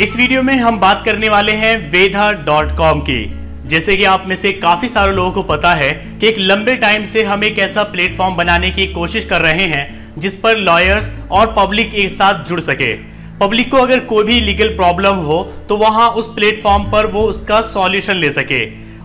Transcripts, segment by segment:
इस वीडियो में हम बात करने वाले हैं वेधा डॉट कॉम की। जैसे कि आप में से काफ़ी सारे लोगों को पता है कि एक लंबे टाइम से हम एक ऐसा प्लेटफॉर्म बनाने की कोशिश कर रहे हैं, जिस पर लॉयर्स और पब्लिक एक साथ जुड़ सके। पब्लिक को अगर कोई भी लीगल प्रॉब्लम हो तो वहाँ उस प्लेटफॉर्म पर वो उसका सॉल्यूशन ले सके।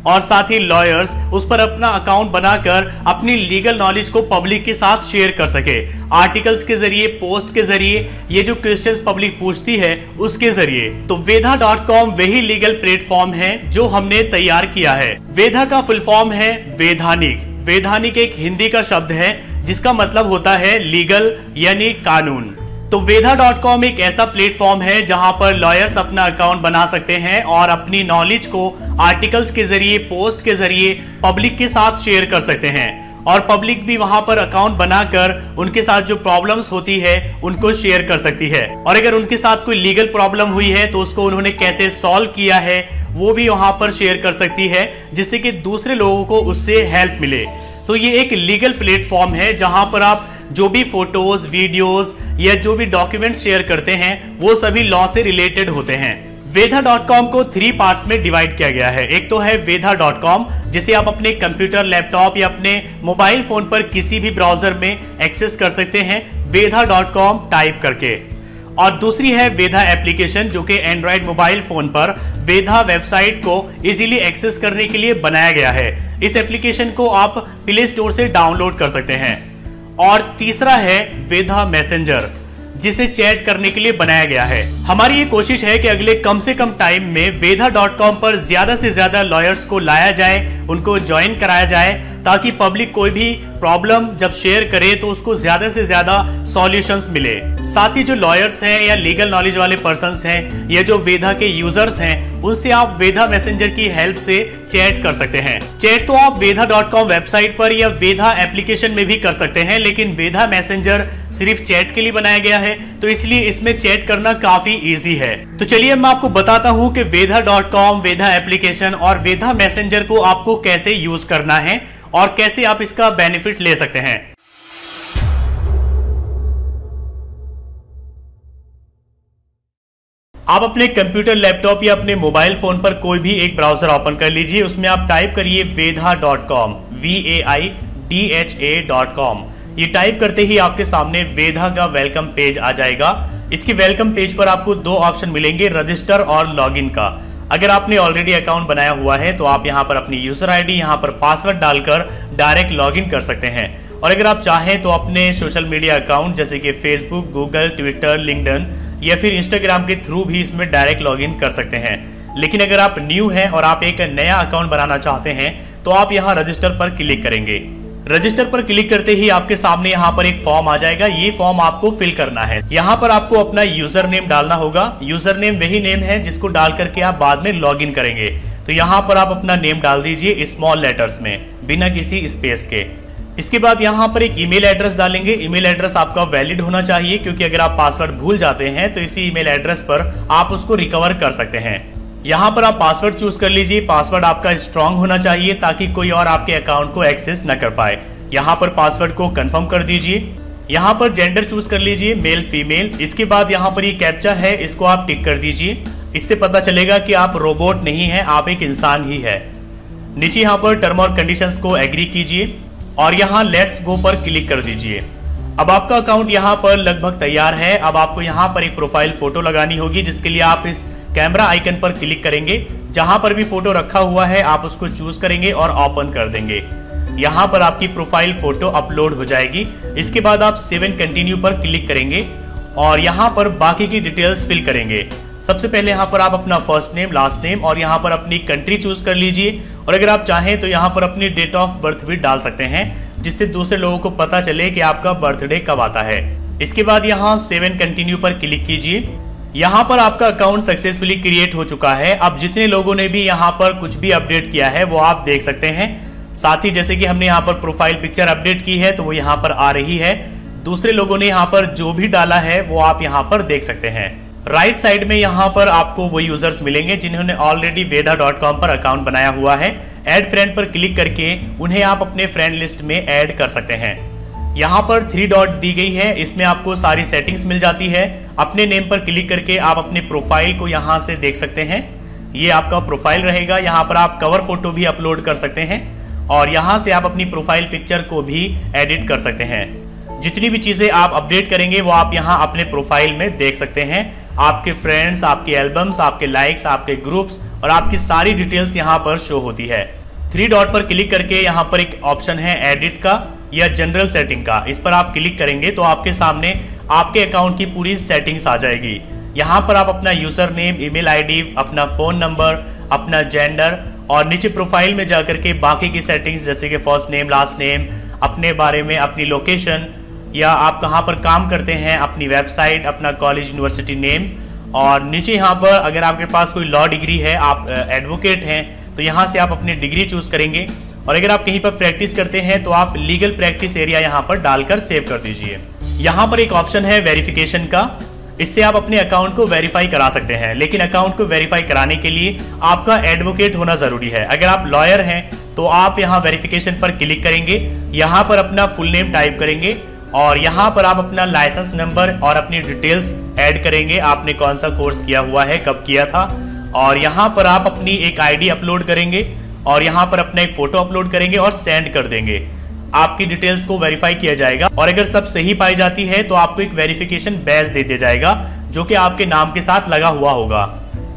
और साथ ही लॉयर्स उस पर अपना अकाउंट बनाकर अपनी लीगल नॉलेज को पब्लिक के साथ शेयर कर सके। आर्टिकल्स के ज़रिए पोस्ट के ज़रिए, ये जो क्वेश्चन पब्लिक पूछती है, उसके ज़रिए। तो वेधा डॉट कॉम वही लीगल प्लेटफॉर्म है जो हमने तैयार किया है। वेधा का फुल फॉर्म है वेधानिक। वेधानिक एक हिंदी का शब्द है, जिसका मतलब होता है लीगल यानी कानून। तो वेधा डॉट कॉम एक ऐसा प्लेटफॉर्म है जहाँ पर लॉयर्स अपना अकाउंट बना सकते हैं और अपनी नॉलेज को आर्टिकल्स के ज़रिए पोस्ट के ज़रिए पब्लिक के साथ शेयर कर सकते हैं। और पब्लिक भी वहाँ पर अकाउंट बनाकर उनके साथ जो प्रॉब्लम्स होती है, उनको शेयर कर सकती है। और अगर उनके साथ कोई लीगल प्रॉब्लम हुई है तो उसको उन्होंने कैसे सॉल्व किया है, वो भी वहाँ पर शेयर कर सकती है, जिससे कि दूसरे लोगों को उससे हेल्प मिले। तो ये एक लीगल प्लेटफॉर्म है जहाँ पर आप जो भी फ़ोटोज़ वीडियोज़ या जो भी डॉक्यूमेंट शेयर करते हैं, वो सभी लॉ से रिलेटेड होते हैं। वेधा डॉट कॉम को थ्री पार्ट्स में डिवाइड किया गया है। एक तो है वेधा डॉट कॉम जिसे आप अपने कंप्यूटर लैपटॉप या अपने मोबाइल फ़ोन पर किसी भी ब्राउज़र में एक्सेस कर सकते हैं। वेधा डॉट कॉम टाइप करके। और दूसरी है वेधा एप्लीकेशन जो कि एंड्रॉइड मोबाइल फ़ोन पर वेधा वेबसाइट को इजीली एक्सेस करने के लिए बनाया गया है। इस एप्लीकेशन को आप प्ले स्टोर से डाउनलोड कर सकते हैं। और तीसरा है वेधा मैसेंजर, जिसे चैट करने के लिए बनाया गया है। हमारी ये कोशिश है कि अगले कम से कम टाइम में वेधा डॉट कॉम पर ज़्यादा से ज़्यादा लॉयर्स को लाया जाए, उनको ज्वाइन कराया जाए ताकि पब्लिक कोई भी प्रॉब्लम जब शेयर करे तो उसको ज़्यादा से ज़्यादा सॉल्यूशंस मिले। साथ ही जो लॉयर्स हैं या लीगल नॉलेज वाले पर्सन हैं, या जो वेधा के यूज़र्स हैं, उनसे आप वेधा मैसेंजर की हेल्प से चैट कर सकते हैं। चैट तो आप वेधा डॉट कॉम वेबसाइट पर या वेधा एप्लीकेशन में भी कर सकते हैं, लेकिन वेधा मैसेंजर सिर्फ़ चैट के लिए बनाया गया है तो इसलिए इसमें चैट करना काफ़ी इजी है। तो चलिए मैं आपको बताता हूँ कि Vedha dot com Vedha application और वेधा मैसेंजर को आपको कैसे यूज़ करना है। और कैसे आप इसका बेनिफिट ले सकते हैं? आप अपने कंप्यूटर लैपटॉप या अपने मोबाइल फ़ोन पर कोई भी एक ब्राउज़र ओपन कर लीजिए। उसमें आप टाइप करिए Vedha dot com V A I D H A dot com ये टाइप करते ही आपके सामने वेधा का वेलकम पेज आ जाएगा। इसके वेलकम पेज पर आपको दो ऑप्शन मिलेंगे रजिस्टर और लॉगिन का। अगर आपने ऑलरेडी अकाउंट बनाया हुआ है तो आप यहाँ पर अपनी यूज़र आईडी यहाँ पर पासवर्ड डालकर डायरेक्ट लॉगिन कर सकते हैं। और अगर आप चाहें तो अपने सोशल मीडिया अकाउंट जैसे कि फेसबुक गूगल ट्विटर लिंकडन या फिर इंस्टाग्राम के थ्रू भी इसमें डायरेक्ट लॉगिन कर सकते हैं। लेकिन अगर आप न्यू हैं और आप एक नया अकाउंट बनाना चाहते हैं तो आप यहाँ रजिस्टर पर क्लिक करेंगे। रजिस्टर पर क्लिक करते ही आपके सामने यहाँ पर एक फॉर्म आ जाएगा। ये फॉर्म आपको फिल करना है। यहाँ पर आपको अपना यूज़र नेम डालना होगा। यूज़र नेम वही नेम है जिसको डाल करके आप बाद में लॉग करेंगे। तो यहाँ पर आप अपना नेम डाल दीजिए स्मॉल लेटर्स में, बिना किसी स्पेस के। इसके बाद यहाँ पर एक ईमेल एड्रेस डालेंगे। ईमेल एड्रेस आपका वैलिड होना चाहिए, क्योंकि अगर आप पासवर्ड भूल जाते हैं तो इसी ईमेल एड्रेस पर आप उसको रिकवर कर सकते हैं। यहाँ पर आप पासवर्ड चूज़ कर लीजिए। पासवर्ड आपका स्ट्रांग होना चाहिए ताकि कोई और आपके अकाउंट को एक्सेस न कर पाए। यहाँ पर पासवर्ड को कंफर्म कर दीजिए। यहाँ पर जेंडर चूज़ कर लीजिए मेल फीमेल इसके बाद यहाँ पर ये कैप्चा है, इसको आप टिक कर दीजिए। इससे पता चलेगा कि आप रोबोट नहीं है, आप एक इंसान ही है। नीचे यहाँ पर टर्म और कंडीशंस को एग्री कीजिए और यहाँ लेट्स गो पर क्लिक कर दीजिए। अब आपका अकाउंट यहाँ पर लगभग तैयार है। अब आपको यहाँ पर एक प्रोफ़ाइल फ़ोटो लगानी होगी, जिसके लिए आप इस कैमरा आइकन पर क्लिक करेंगे। जहाँ पर भी फ़ोटो रखा हुआ है, आप उसको चूज़ करेंगे और ओपन कर देंगे। यहाँ पर आपकी प्रोफ़ाइल फ़ोटो अपलोड हो जाएगी। इसके बाद आप सेवन कंटिन्यू पर क्लिक करेंगे और यहाँ पर बाकी की डिटेल्स फिल करेंगे। सबसे पहले यहाँ पर आप अपना फ़र्स्ट नेम लास्ट नेम और यहाँ पर अपनी कंट्री चूज़ कर लीजिए। और अगर आप चाहें तो यहाँ पर अपनी डेट ऑफ़ बर्थ भी डाल सकते हैं, जिससे दूसरे लोगों को पता चले कि आपका बर्थडे कब आता है। इसके बाद यहाँ सेवन कंटिन्यू पर क्लिक कीजिए। यहाँ पर आपका अकाउंट सक्सेसफुली क्रिएट हो चुका है। अब जितने लोगों ने भी यहाँ पर कुछ भी अपडेट किया है, वो आप देख सकते हैं। साथ ही जैसे कि हमने यहाँ पर प्रोफ़ाइल पिक्चर अपडेट की है तो वो यहाँ पर आ रही है। दूसरे लोगों ने यहाँ पर जो भी डाला है, वो आप यहाँ पर देख सकते हैं। राइट right साइड में यहाँ पर आपको वो यूज़र्स मिलेंगे, जिन्होंने ऑलरेडी वेदा पर अकाउंट बनाया हुआ है। एड फ्रेंड पर क्लिक करके उन्हें आप अपने फ्रेंड लिस्ट में ऐड कर सकते हैं। यहाँ पर थ्री डॉट दी गई है। इसमें आपको सारी सेटिंग्स मिल जाती है। अपने नेम पर क्लिक करके आप अपने प्रोफ़ाइल को यहाँ से देख सकते हैं। ये आपका प्रोफ़ाइल रहेगा। यहाँ पर आप कवर फ़ोटो भी अपलोड कर सकते हैं और यहाँ से आप अपनी प्रोफ़ाइल पिक्चर को भी एडिट कर सकते हैं। जितनी भी चीज़ें आप अपडेट करेंगे, वो आप यहाँ अपने प्रोफ़ाइल में देख सकते हैं। आपके फ्रेंड्स आपके एल्बम्स आपके लाइक्स आपके ग्रुप्स और आपकी सारी डिटेल्स यहाँ पर शो होती है। थ्री डॉट पर क्लिक करके यहाँ पर एक ऑप्शन है एडिट का। या जनरल सेटिंग का। इस पर आप क्लिक करेंगे तो आपके सामने आपके अकाउंट की पूरी सेटिंग्स आ जाएगी। यहाँ पर आप अपना यूज़र नेम ईमेल आईडी अपना फ़ोन नंबर अपना जेंडर और नीचे प्रोफ़ाइल में जाकर के बाकी की सेटिंग्स जैसे कि फ़र्स्ट नेम लास्ट नेम अपने बारे में अपनी लोकेशन या आप कहाँ पर काम करते हैं, अपनी वेबसाइट अपना कॉलेज यूनिवर्सिटी नेम और नीचे यहाँ पर अगर आपके पास कोई लॉ डिग्री है, आप एडवोकेट हैं तो यहाँ से आप अपनी डिग्री चूज़ करेंगे। और अगर आप कहीं पर प्रैक्टिस करते हैं तो आप लीगल प्रैक्टिस एरिया यहाँ पर डालकर सेव कर दीजिए। यहाँ पर एक ऑप्शन है वेरिफिकेशन का। इससे आप अपने अकाउंट को वेरीफाई करा सकते हैं। लेकिन अकाउंट को वेरीफाई कराने के लिए आपका एडवोकेट होना ज़रूरी है। अगर आप लॉयर हैं तो आप यहाँ वेरिफिकेशन पर क्लिक करेंगे। यहाँ पर अपना फुल नेम टाइप करेंगे और यहाँ पर आप अपना लाइसेंस नंबर और अपनी डिटेल्स ऐड करेंगे। आपने कौन सा कोर्स किया हुआ है, कब किया था? और यहाँ पर आप अपनी एक आईडी अपलोड करेंगे। और यहाँ पर अपना एक फ़ोटो अपलोड करेंगे और सेंड कर देंगे। आपकी डिटेल्स को वेरीफाई किया जाएगा और अगर सब सही पाई जाती है तो आपको एक वेरिफिकेशन बैच दे दिया जाएगा, जो कि आपके नाम के साथ लगा हुआ होगा।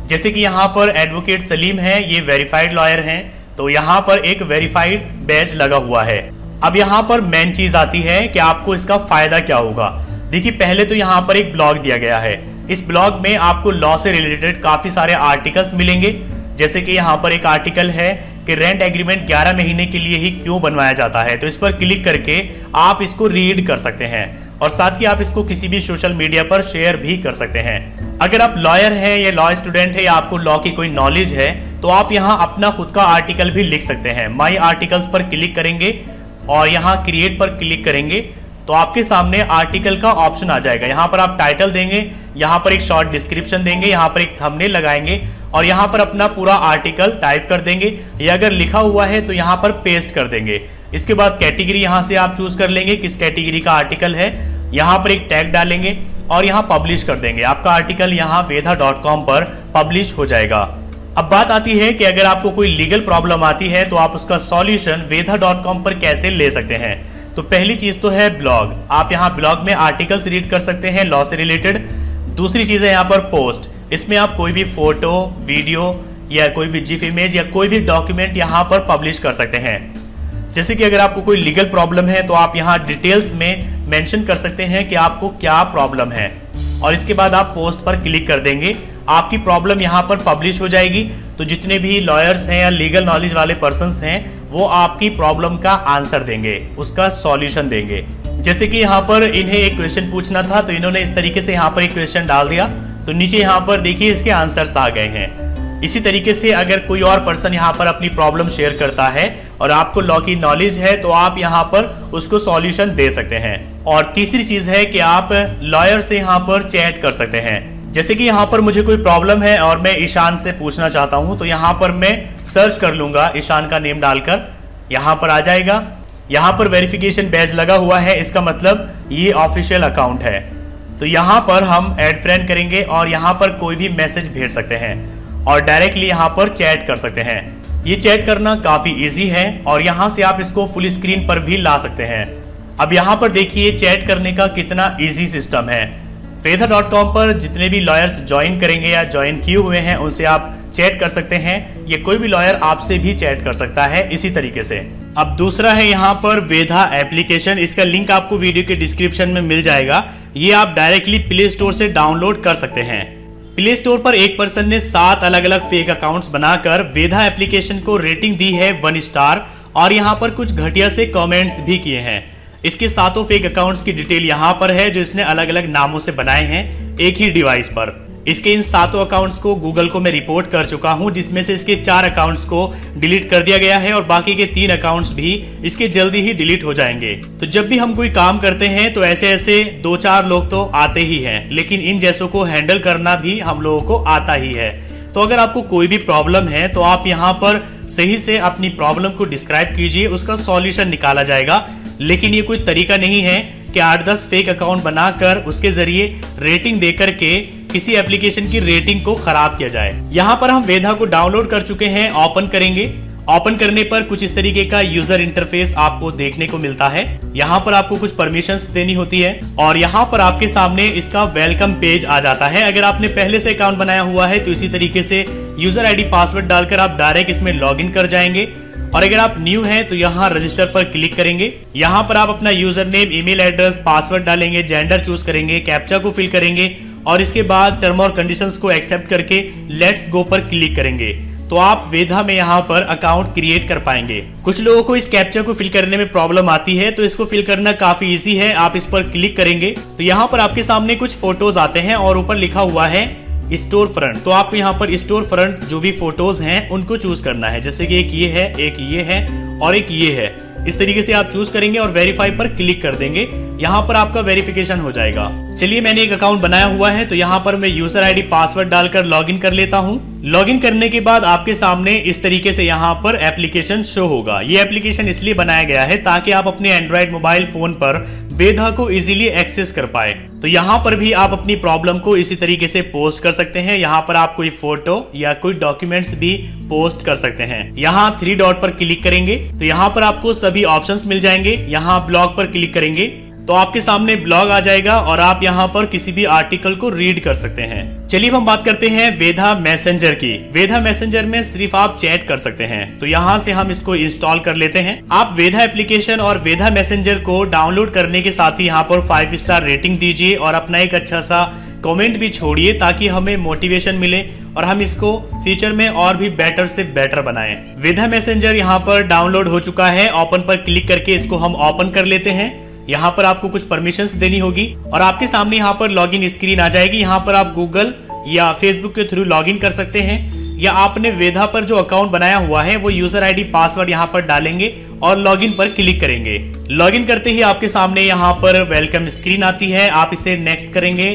जैसे कि यहाँ पर एडवोकेट सलीम है, ये वेरीफाइड लॉयर हैं तो यहाँ पर एक वेरीफाइड बैच लगा हुआ है। अब यहाँ पर मेन चीज़ आती है कि आपको इसका फ़ायदा क्या होगा। देखिए, पहले तो यहाँ पर एक ब्लॉग दिया गया है। इस ब्लॉग में आपको लॉ से रिलेटेड काफ़ी सारे आर्टिकल्स मिलेंगे। जैसे कि यहाँ पर एक आर्टिकल है कि रेंट एग्रीमेंट 11 महीने के लिए ही क्यों बनवाया जाता है? तो इस पर क्लिक करके आप इसको रीड कर सकते हैं। और साथ ही आप इसको किसी भी सोशल मीडिया पर शेयर भी कर सकते हैं। अगर आप लॉयर हैं या लॉ स्टूडेंट है या आपको लॉ की कोई नॉलेज है तो आप यहाँ अपना खुद का आर्टिकल भी लिख सकते हैं। माई आर्टिकल्स पर क्लिक करेंगे और यहाँ क्रिएट पर क्लिक करेंगे तो आपके सामने आर्टिकल का ऑप्शन आ जाएगा। यहाँ पर आप टाइटल देंगे, यहाँ पर एक शॉर्ट डिस्क्रिप्शन देंगे, यहाँ पर एक थंबनेल लगाएँगे और यहाँ पर अपना पूरा आर्टिकल टाइप कर देंगे। या अगर लिखा हुआ है तो यहाँ पर पेस्ट कर देंगे। इसके बाद कैटेगरी यहाँ से आप चूज़ कर लेंगे किस कैटेगरी का आर्टिकल है। यहाँ पर एक टैग डालेंगे और यहाँ पब्लिश कर देंगे। आपका आर्टिकल यहाँ वेधा पर पब्लिश हो जाएगा। अब बात आती है कि अगर आपको कोई लीगल प्रॉब्लम आती है तो आप उसका सॉल्यूशन वेधा पर कैसे ले सकते हैं। तो पहली चीज़ तो है ब्लॉग आप यहाँ ब्लॉग में आर्टिकल्स रीड कर सकते हैं लॉ से रिलेटेड दूसरी चीज़ है यहाँ पर पोस्ट इसमें आप कोई भी फ़ोटो, वीडियो या कोई भी जिफ इमेज या कोई भी डॉक्यूमेंट यहाँ पर पब्लिश कर सकते हैं। जैसे कि अगर आपको कोई लीगल प्रॉब्लम है तो आप यहाँ डिटेल्स में मेंशन कर सकते हैं कि आपको क्या प्रॉब्लम है। और इसके बाद आप पोस्ट पर क्लिक कर देंगे। आपकी प्रॉब्लम यहाँ पर पब्लिश हो जाएगी। तो जितने भी लॉयर्स हैं या लीगल नॉलेज वाले पर्सन हैं, वो आपकी प्रॉब्लम का आंसर देंगे, उसका सॉल्यूशन देंगे। जैसे कि यहाँ पर इन्हें एक क्वेश्चन पूछना था तो इन्होंने इस तरीके से यहाँ पर एक क्वेश्चन डाल दिया। तो नीचे यहाँ पर देखिए इसके आंसर्स आ गए हैं। इसी तरीके से अगर कोई और पर्सन यहाँ पर अपनी प्रॉब्लम शेयर करता है और आपको लॉ की नॉलेज है तो आप यहाँ पर उसको सॉल्यूशन दे सकते हैं। और तीसरी चीज़ है कि आप लॉयर से यहाँ पर चैट कर सकते हैं। जैसे कि यहाँ पर मुझे कोई प्रॉब्लम है और मैं ईशान से पूछना चाहता हूँ तो यहाँ पर मैं सर्च कर लूँगा ईशान का नेम डालकर। यहाँ पर आ जाएगा। यहाँ पर वेरिफिकेशन बैज लगा हुआ है, इसका मतलब ये ऑफिशियल अकाउंट है। तो यहाँ पर हम एड फ्रेंड करेंगे और यहाँ पर कोई भी मैसेज भेज सकते हैं और डायरेक्टली यहाँ पर चैट कर सकते हैं। ये चैट करना काफ़ी इजी है और यहाँ से आप इसको फुल स्क्रीन पर भी ला सकते हैं। अब यहाँ पर देखिए चैट करने का कितना इजी सिस्टम है। फेदर डॉट कॉम पर जितने भी लॉयर्स ज्वाइन करेंगे या ज्वाइन किए हुए हैं, उनसे आप चैट कर सकते हैं। ये कोई भी लॉयर आपसे भी चैट कर सकता है इसी तरीके से। अब दूसरा है यहाँ पर वेधा एप्लीकेशन इसका लिंक आपको वीडियो के डिस्क्रिप्शन में मिल जाएगा। ये आप डायरेक्टली प्ले स्टोर से डाउनलोड कर सकते हैं। प्ले स्टोर पर एक पर्सन ने सात अलग अलग फेक अकाउंट्स बनाकर वेधा एप्लीकेशन को रेटिंग दी है वन स्टार और यहाँ पर कुछ घटिया से कमेंट्स भी किए हैं। इसके सातों फेक अकाउंट्स की डिटेल यहाँ पर है जो इसने अलग अलग नामों से बनाए हैं, एक ही डिवाइस पर। इसके इन सातों अकाउंट्स को गूगल को मैं रिपोर्ट कर चुका हूँ, जिसमें से इसके चार अकाउंट्स को डिलीट कर दिया गया है और बाकी के तीन अकाउंट्स भी इसके जल्दी ही डिलीट हो जाएँगे। तो जब भी हम कोई काम करते हैं तो ऐसे ऐसे दो चार लोग तो आते ही हैं, लेकिन इन जैसों को हैंडल करना भी हम लोगों को आता ही है। तो अगर आपको कोई भी प्रॉब्लम है तो आप यहाँ पर सही से अपनी प्रॉब्लम को डिस्क्राइब कीजिए, उसका सॉल्यूशन निकाला जाएगा। लेकिन ये कोई तरीका नहीं है कि आठ दस फेक अकाउंट बनाकर उसके ज़रिए रेटिंग देकर के किसी एप्लीकेशन की रेटिंग को खराब किया जाए। यहाँ पर हम वेधा को डाउनलोड कर चुके हैं, ओपन करेंगे। ओपन करने पर कुछ इस तरीके का यूज़र इंटरफेस आपको देखने को मिलता है। यहाँ पर आपको कुछ परमिशन देनी होती है और यहाँ पर आपके सामने इसका वेलकम पेज आ जाता है। अगर आपने पहले से अकाउंट बनाया हुआ है तो इसी तरीके से यूज़र आईडी पासवर्ड डालकर आप डायरेक्ट इसमें लॉगिन कर जाएँगे। और अगर आप न्यू हैं तो यहाँ रजिस्टर पर क्लिक करेंगे। यहाँ पर आप अपना user name email address, password डालेंगे, जेंडर चूज़ करेंगे, कैप्चा को फिल करेंगे और इसके बाद टर्म और कंडीशंस को एक्सेप्ट करके लेट्स गो पर क्लिक करेंगे। तो आप वेधा में यहाँ पर अकाउंट क्रिएट कर पाएँगे। कुछ लोगों को इस कैप्चर को फिल करने में प्रॉब्लम आती है तो इसको फिल करना काफ़ी इजी है। आप इस पर क्लिक करेंगे। तो यहाँ पर आपके सामने कुछ फ़ोटोज़ आते हैं और ऊपर लिखा हुआ है स्टोर फ्रंट तो आपको यहाँ पर स्टोर फ्रंट जो भी फ़ोटोज़ हैं, उनको चूज़ करना है। जैसे कि एक ये है, एक ये है और एक ये है। इस तरीके से आप चूज़ करेंगे और वेरीफाई पर क्लिक कर देंगे। यहाँ पर आपका वेरिफिकेशन हो जाएगा। चलिए मैंने एक अकाउंट बनाया हुआ है तो यहाँ पर मैं यूज़र आईडी पासवर्ड डालकर लॉगिन कर लेता हूँ। लॉगिन करने के बाद आपके सामने इस तरीके से यहाँ पर एप्लीकेशन शो होगा। ये एप्लीकेशन इसलिए बनाया गया है ताकि आप अपने एंड्रॉइड मोबाइल फ़ोन पर वेधा को इजीली एक्सेस कर पाए। तो यहाँ पर भी आप अपनी प्रॉब्लम को इसी तरीके से पोस्ट कर सकते हैं। यहाँ पर आप कोई फ़ोटो या कोई डॉक्यूमेंट्स भी पोस्ट कर सकते हैं। यहाँ थ्री डॉट पर क्लिक करेंगे तो यहाँ पर आपको सभी ऑप्शंस मिल जाएँगे। यहाँ ब्लॉग पर क्लिक करेंगे तो आपके सामने ब्लॉग आ जाएगा और आप यहाँ पर किसी भी आर्टिकल को रीड कर सकते हैं। चलिए हम बात करते हैं वेधा मैसेंजर की। वेधा मैसेंजर में सिर्फ़ आप चैट कर सकते हैं। तो यहाँ से हम इसको इंस्टॉल कर लेते हैं। आप वेधा एप्लीकेशन और वेधा मैसेंजर को डाउनलोड करने के साथ ही यहाँ पर फाइव स्टार रेटिंग दीजिए और अपना एक अच्छा सा कमेंट भी छोड़िए ताकि हमें मोटिवेशन मिले और हम इसको फ्यूचर में और भी बेटर से बेटर बनाएँ। वेधा मैसेंजर यहाँ पर डाउनलोड हो चुका है। ओपन पर क्लिक करके इसको हम ओपन कर लेते हैं। यहाँ पर आपको कुछ परमिशन देनी होगी और आपके सामने यहाँ पर लॉगिन स्क्रीन आ जाएगी यहाँ पर आप गूगल या फेसबुक के थ्रू लॉगिन कर सकते हैं या आपने वेदा पर जो अकाउंट बनाया हुआ है वो यूज़र आईडी पासवर्ड यहाँ पर डालेंगे और लॉगिन पर क्लिक करेंगे लॉगिन करते ही आपके सामने यहाँ पर वेलकम स्क्रीन आती है आप इसे नेक्स्ट करेंगे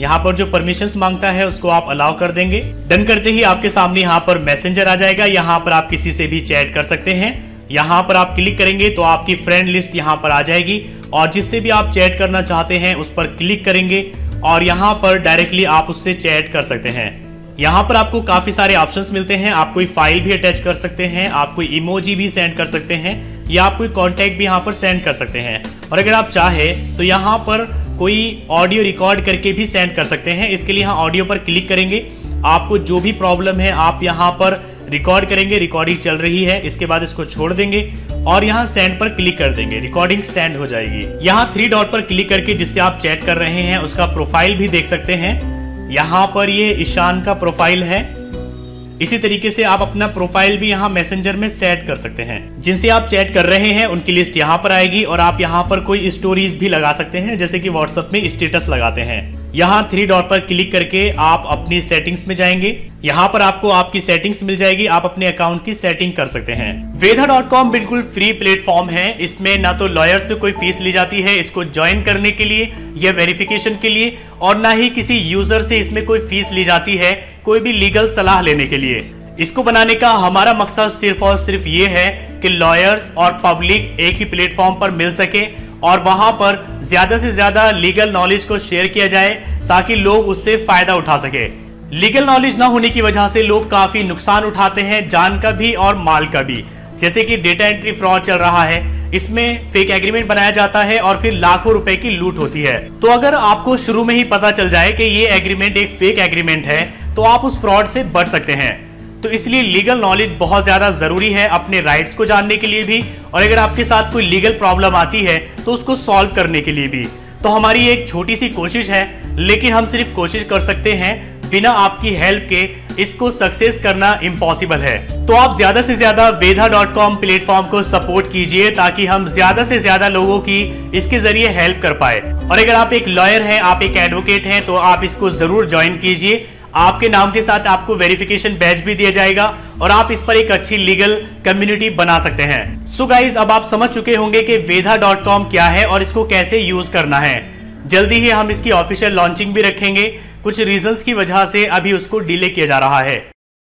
यहाँ पर जो परमिशंस माँगता है उसको आप अलाउ कर देंगे डन करते ही आपके सामने यहाँ पर मैसेंजर आ जाएगा यहाँ पर आप किसी से भी चैट कर सकते हैं यहाँ पर आप क्लिक करेंगे तो आपकी फ्रेंड लिस्ट यहाँ पर आ जाएगी और जिससे भी आप चैट करना चाहते हैं, उस पर क्लिक करेंगे और यहाँ पर डायरेक्टली आप उससे चैट कर सकते हैं। यहाँ पर आपको काफ़ी सारे ऑप्शंस मिलते हैं। आप कोई फ़ाइल भी अटैच कर सकते हैं, आप कोई इमोजी भी सेंड कर सकते हैं, या आप कोई कॉन्टेक्ट भी यहाँ पर सेंड कर सकते हैं। और अगर आप चाहे तो यहाँ पर कोई ऑडियो रिकॉर्ड करके भी सेंड कर सकते हैं। इसके लिए यहाँ ऑडियो पर क्लिक करेंगे। आपको जो भी प्रॉब्लम है, आप यहाँ पर रिकॉर्ड करेंगे। रिकॉर्डिंग चल रही है। इसके बाद इसको छोड़ देंगे। और यहाँ सेंड पर क्लिक कर देंगे। रिकॉर्डिंग सेंड हो जाएगी। यहाँ थ्री डॉट पर क्लिक करके जिससे आप चैट कर रहे हैं, उसका प्रोफ़ाइल भी देख सकते हैं। यहाँ पर ये ईशान का प्रोफ़ाइल है। इसी तरीके से आप अपना प्रोफ़ाइल भी यहाँ मैसेंजर में सेट कर सकते हैं। जिनसे आप चैट कर रहे हैं, उनकी लिस्ट यहाँ पर आएगी और आप यहाँ पर कोई स्टोरीज भी लगा सकते हैं, जैसे कि व्हाट्सएप में स्टेटस लगाते हैं। यहाँ थ्री डॉट पर क्लिक करके आप अपनी सेटिंग्स में जाएँगे। यहाँ पर आपको आपकी सेटिंग्स मिल जाएगी। आप अपने अकाउंट की सेटिंग कर सकते हैं। वेधा डॉट कॉम बिल्कुल फ्री प्लेटफॉर्म है। इसमें ना तो लॉयर से कोई फ़ीस ली जाती है इसको ज्वाइन करने के लिए, या वेरिफिकेशन के लिए, और ना ही किसी यूज़र से इसमें कोई फ़ीस ली जाती है, कोई भी लीगल सलाह लेने के लिए। इसको बनाने का हमारा मकसद सिर्फ़ और सिर्फ़ ये है कि लॉयर्स और पब्लिक एक ही प्लेटफॉर्म पर मिल सके। और वहाँ पर ज़्यादा से ज़्यादा लीगल नॉलेज को शेयर किया जाए ताकि लोग उससे फ़ायदा उठा सके। लीगल नॉलेज ना होने की वजह से लोग काफ़ी नुकसान उठाते हैं जान का भी और माल का भी। जैसे कि डेटा एंट्री फ्रॉड चल रहा है, इसमें फेक एग्रीमेंट बनाया जाता है और फिर लाखों रुपए की लूट होती है। तो अगर आपको शुरू में ही पता चल जाए कि ये एग्रीमेंट एक फेक एग्रीमेंट है तो आप उस फ्रॉड से बच सकते हैं। तो इसलिए लीगल नॉलेज बहुत ज़्यादा ज़रूरी है अपने राइट्स को जानने के लिए भी, और अगर आपके साथ कोई लीगल प्रॉब्लम आती है तो उसको सॉल्व करने के लिए भी। तो हमारी एक छोटी सी कोशिश है, लेकिन हम सिर्फ़ कोशिश कर सकते हैं, बिना आपकी हेल्प के इसको सक्सेस करना इम्पॉसिबल है। तो आप ज़्यादा से ज़्यादा वेधा डॉट कॉम प्लेटफॉर्म को सपोर्ट कीजिए, ताकि हम ज़्यादा से ज़्यादा लोगों की इसके ज़रिए हेल्प कर पाए। और अगर आप एक लॉयर हैं, आप एक एडवोकेट हैं तो आप इसको ज़रूर ज्वाइन कीजिए। आपके नाम के साथ आपको वेरिफिकेशन बैच भी दिया जाएगा और आप इस पर एक अच्छी लीगल कम्युनिटी बना सकते हैं। सो so गाइज़ अब आप समझ चुके होंगे कि वेधा क्या है और इसको कैसे यूज़ करना है। जल्दी ही हम इसकी ऑफिशियल लॉन्चिंग भी रखेंगे। कुछ रीजंस की वजह से अभी उसको डिले किया जा रहा है।